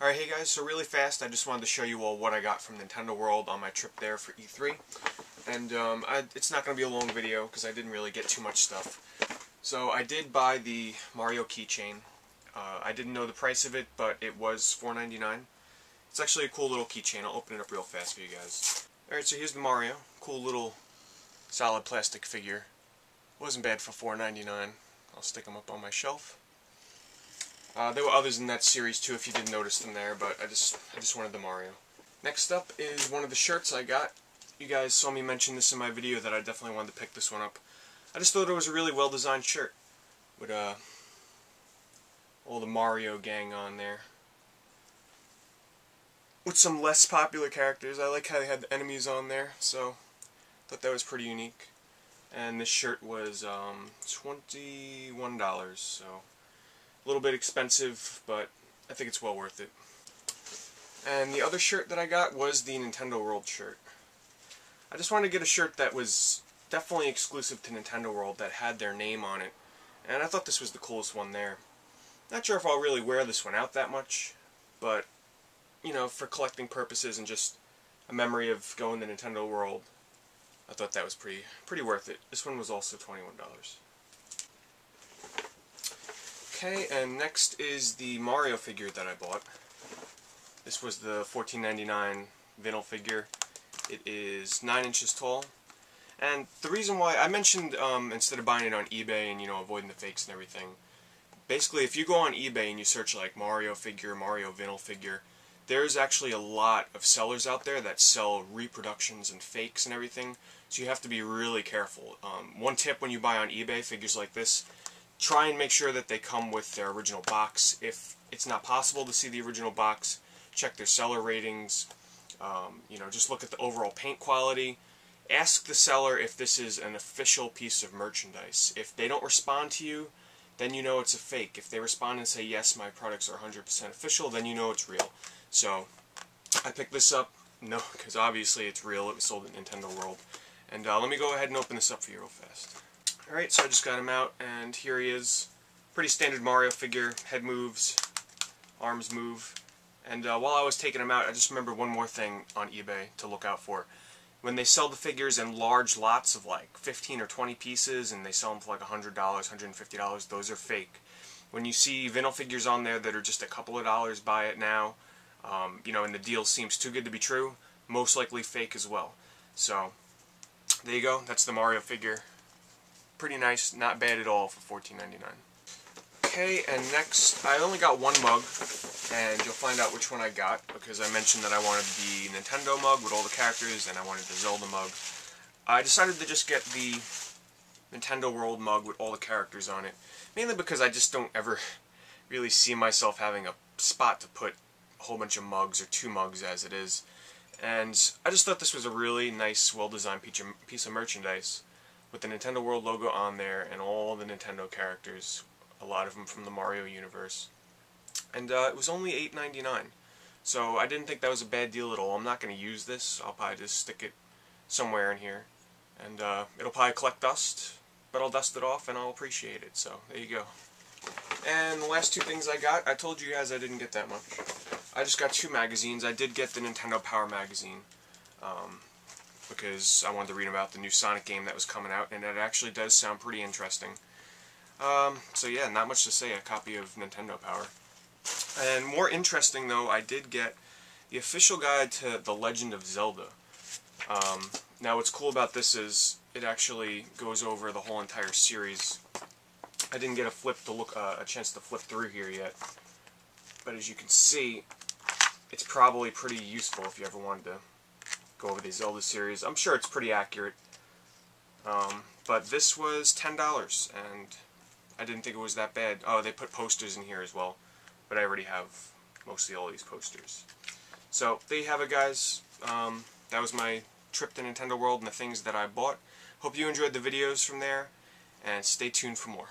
Alright, hey guys, so really fast, I just wanted to show you all what I got from Nintendo World on my trip there for E3. And um, I, it's not going to be a long video, because I didn't really get too much stuff. So I did buy the Mario keychain. Uh, I didn't know the price of it, but it was $4.99. It's actually a cool little keychain. I'll open it up real fast for you guys. Alright, so here's the Mario. Cool little solid plastic figure. Wasn't bad for $4.99. I'll stick them up on my shelf. Uh, there were others in that series too, if you didn't notice them there, but I just I just wanted the Mario. Next up is one of the shirts I got. You guys saw me mention this in my video that I definitely wanted to pick this one up. I just thought it was a really well designed shirt with uh all the Mario gang on there. With some less popular characters. I like how they had the enemies on there, so thought that was pretty unique. And this shirt was um, $21, so a little bit expensive, but I think it's well worth it. And the other shirt that I got was the Nintendo World shirt. I just wanted to get a shirt that was definitely exclusive to Nintendo World that had their name on it. And I thought this was the coolest one there. Not sure if I'll really wear this one out that much, but, you know, for collecting purposes and just a memory of going to Nintendo World, I thought that was pretty pretty worth it. This one was also $21. Okay, and next is the Mario figure that I bought. This was the $14.99 vinyl figure. It is 9 inches tall. And the reason why, I mentioned um, instead of buying it on eBay and, you know, avoiding the fakes and everything, basically if you go on eBay and you search like Mario figure, Mario vinyl figure, there's actually a lot of sellers out there that sell reproductions and fakes and everything, so you have to be really careful. Um, one tip when you buy on eBay figures like this, try and make sure that they come with their original box. If it's not possible to see the original box, check their seller ratings. Um, you know, just look at the overall paint quality. Ask the seller if this is an official piece of merchandise. If they don't respond to you, then you know it's a fake. If they respond and say, yes, my products are 100% official, then you know it's real. So, I picked this up, no, because obviously it's real. It was sold at Nintendo World. And uh, let me go ahead and open this up for you real fast. Alright, so I just got him out, and here he is. Pretty standard Mario figure. Head moves, arms move. And uh, while I was taking him out, I just remembered one more thing on eBay to look out for. When they sell the figures in large lots of like 15 or 20 pieces, and they sell them for like $100, $150, those are fake. When you see vinyl figures on there that are just a couple of dollars, buy it now. Um, you know, and the deal seems too good to be true, most likely fake as well. So, there you go. That's the Mario figure pretty nice, not bad at all for $14.99. Okay, and next, I only got one mug, and you'll find out which one I got, because I mentioned that I wanted the Nintendo mug with all the characters, and I wanted the Zelda mug. I decided to just get the Nintendo World mug with all the characters on it, mainly because I just don't ever really see myself having a spot to put a whole bunch of mugs, or two mugs as it is. And I just thought this was a really nice, well-designed piece of merchandise with the Nintendo World logo on there and all the Nintendo characters, a lot of them from the Mario universe. And uh, it was only $8.99, so I didn't think that was a bad deal at all. I'm not going to use this. I'll probably just stick it somewhere in here. And uh, it'll probably collect dust, but I'll dust it off and I'll appreciate it. So there you go. And the last two things I got, I told you guys I didn't get that much. I just got two magazines. I did get the Nintendo Power magazine. Um, because I wanted to read about the new Sonic game that was coming out, and it actually does sound pretty interesting. Um, so yeah, not much to say, a copy of Nintendo Power. And more interesting though, I did get the official guide to The Legend of Zelda. Um, now what's cool about this is it actually goes over the whole entire series. I didn't get a flip to look uh, a chance to flip through here yet, but as you can see, it's probably pretty useful if you ever wanted to go over the Zelda series. I'm sure it's pretty accurate. Um, but this was $10, and I didn't think it was that bad. Oh, they put posters in here as well, but I already have mostly all these posters. So, there you have it, guys. Um, that was my trip to Nintendo World and the things that I bought. Hope you enjoyed the videos from there, and stay tuned for more.